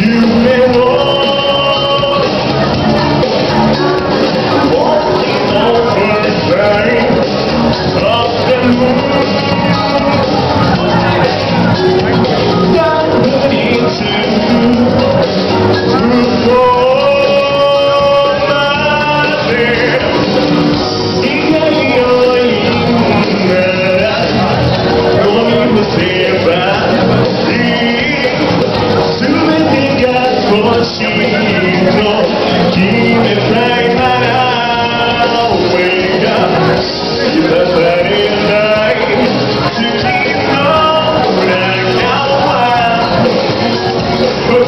You